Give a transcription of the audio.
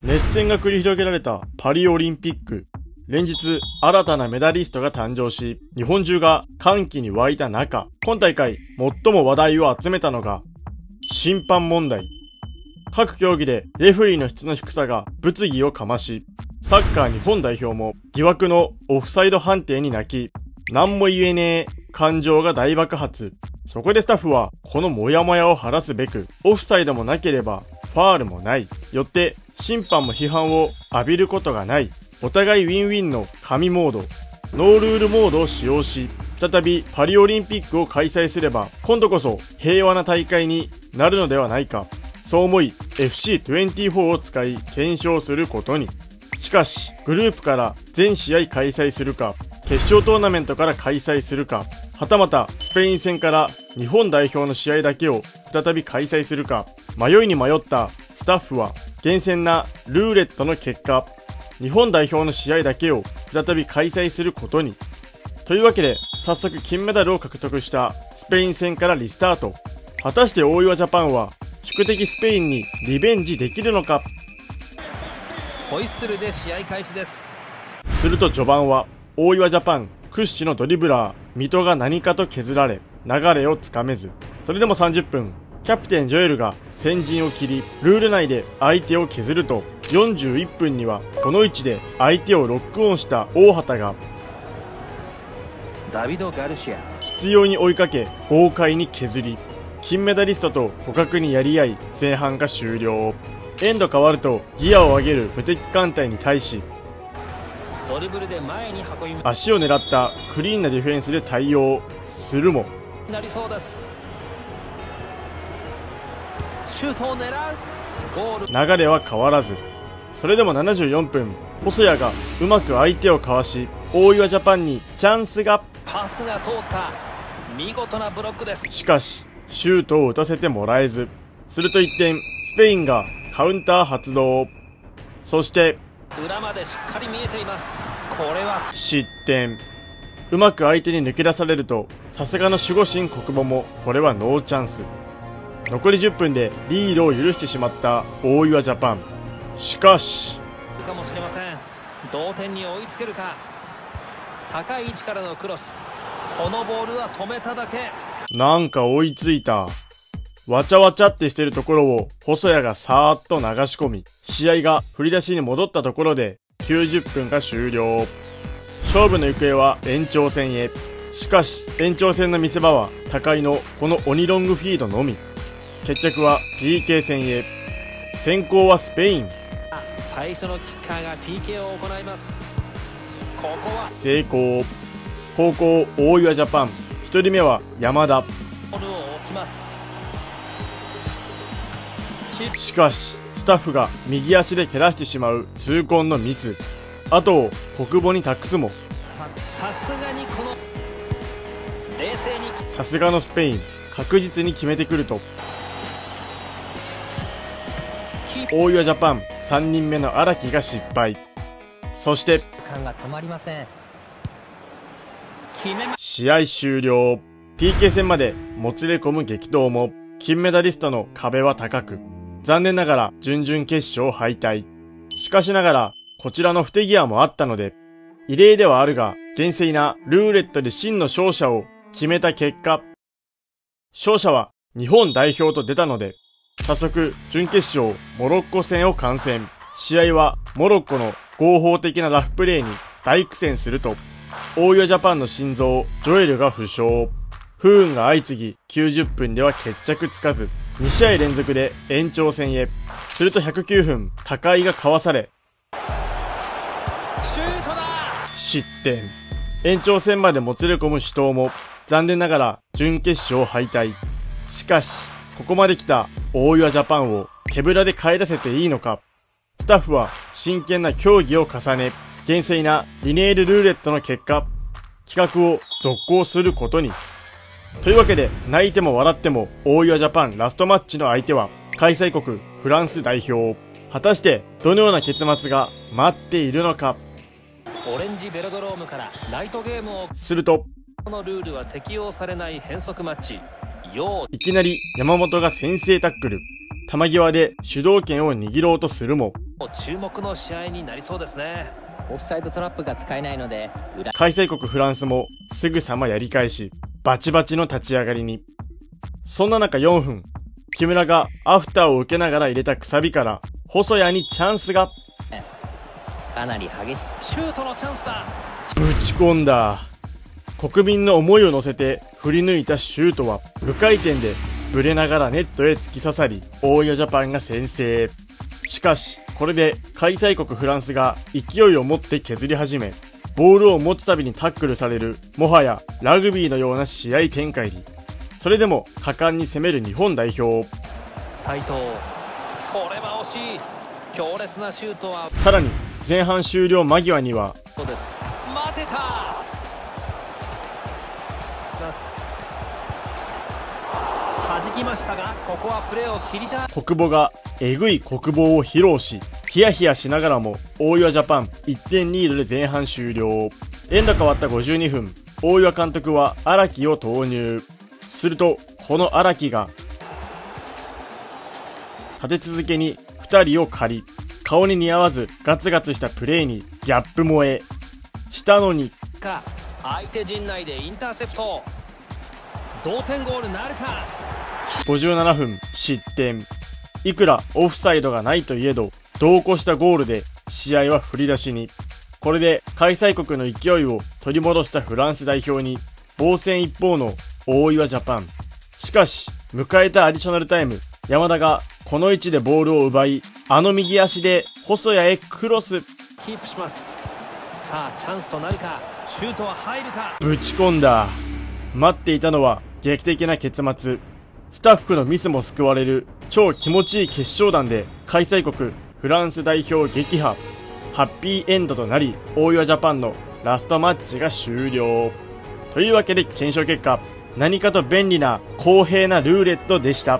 熱戦が繰り広げられたパリオリンピック。連日、新たなメダリストが誕生し、日本中が歓喜に沸いた中、今大会最も話題を集めたのが、審判問題。各競技でレフェリーの質の低さが物議をかまし、サッカー日本代表も疑惑のオフサイド判定に泣き、何も言えねえ感情が大爆発。そこでスタッフはこのモヤモヤを晴らすべく、オフサイドもなければファールもない。よって審判も批判を浴びることがない。お互いウィンウィンの神モード、ノールールモードを使用し、再びパリオリンピックを開催すれば、今度こそ平和な大会になるのではないか。そう思い、FC24 を使い検証することに。しかし、グループから全試合開催するか、決勝トーナメントから開催するか、はたまたスペイン戦から日本代表の試合だけを再び開催するか、迷いに迷ったスタッフは厳選なルーレットの結果、日本代表の試合だけを再び開催することに。というわけで、早速金メダルを獲得したスペイン戦からリスタート。果たして大岩ジャパンは宿敵スペインにリベンジできるのか？ホイッスルで試合開始ですすると序盤は大岩ジャパン屈指のドリブラー三戸が何かと削られ流れをつかめずそれでも30分キャプテンジョエルが先陣を切りルール内で相手を削ると41分にはこの位置で相手をロックオンした大畑がダビド・ガルシア。必要に追いかけ豪快に削り金メダリストと互角にやり合い前半が終了。エンド変わるとギアを上げる無敵艦隊に対しドリブルで前に運び足を狙ったクリーンなディフェンスで対応するもなりそうですシュートを狙う。ゴール。流れは変わらず。それでも74分細谷がうまく相手をかわし大岩ジャパンにチャンスが。パスが通った。見事なブロックです。しかしシュートを打たせてもらえず。すると一転スペインがカウンター発動。そして裏までしっかり見えています。これは。失点。うまく相手に抜け出されるとさすがの守護神国母もこれはノーチャンス残り10分でリードを許してしまった大岩ジャパン。しかし。かもしれません。同点に追いつけるか。高い位置からのクロス。このボールは止めただけ。なんか追いついた。わちゃわちゃってしてるところを細谷がさーっと流し込み試合が振り出しに戻ったところで90分が終了。勝負の行方は延長戦へ。しかし延長戦の見せ場は高いのこの鬼ロングフィードのみ決着は PK 戦へ。先行はスペイン。最初のキッカーが PK を行います。ここは成功。高校大岩ジャパン。1人目は山田。しかしスタッフが右足で蹴らしてしまう痛恨のミス。後を国母に託すも。さすがにこの冷静にさすがのスペイン。確実に決めてくると大岩ジャパン3人目の荒木が失敗。そして感がたまりません。試合終了。PK 戦までもつれ込む激闘も。金メダリストの壁は高く。残念ながら準々決勝敗退。しかしながらこちらの不手際もあったので異例ではあるが厳正なルーレットで真の勝者を決めた結果勝者は日本代表と出たので早速準決勝モロッコ戦を観戦。試合はモロッコの合法的なラフプレーに大苦戦すると大岩ジャパンの心臓ジョエルが負傷。不運が相次ぎ90分では決着つかず2試合連続で延長戦へ。すると109分高井がかわされ失点。延長戦までもつれ込む死闘も残念ながら準決勝敗退。しかしここまで来た大岩ジャパンを手ぶらで帰らせていいのか。スタッフは真剣な協議を重ね厳正なリネールルーレットの結果企画を続行することに。というわけで泣いても笑っても大岩ジャパンラストマッチの相手は開催国フランス代表。果たしてどのような結末が待っているのか。オレンジベロドロームからナイトゲームをするとこのルールは適用されない変則マッチいきなり山本が先制タックル。球際で主導権を握ろうとするも、注目の試合になりそうですね。オフサイドトラップが使えないので裏。開催国フランスもすぐさまやり返し、バチバチの立ち上がりに。そんな中4分、木村がアフターを受けながら入れたくさびから、細谷にチャンスが、かなり激しい。シュートのチャンスだ。ぶち込んだ。国民の思いを乗せて振り抜いたシュートは無回転でブレながらネットへ突き刺さり、大岩ジャパンが先制。しかし、これで開催国フランスが勢いを持って削り始め、ボールを持つたびにタックルされる、もはやラグビーのような試合展開に。それでも果敢に攻める日本代表。斉藤これは惜しい強烈なシュートはさらに前半終了間際にはそうです待てたきましたがここはプレーを切りたい国母がえぐい国防を披露し、ヒヤヒヤしながらも大岩ジャパン1点リードで前半終了。エンド変わった52分、大岩監督は荒木を投入。すると、この荒木が、立て続けに2人を借り、顔に似合わずガツガツしたプレーにギャップ萌え。したのに、か相手陣内でインターセプト同点ゴールなるか57分失点。いくらオフサイドがないといえど、同行したゴールで試合は振り出しに。これで開催国の勢いを取り戻したフランス代表に、防戦一方の大岩ジャパン。しかし、迎えたアディショナルタイム、山田がこの位置でボールを奪い、あの右足で細谷へクロス、キープしますさあチャンスとなるかシュートは入るかぶち込んだ。待っていたのは劇的な結末。スタッフのミスも救われる超気持ちいい決勝弾で開催国フランス代表撃破。ハッピーエンドとなり、大岩ジャパンのラストマッチが終了。というわけで検証結果、何かと便利な公平なルーレットでした。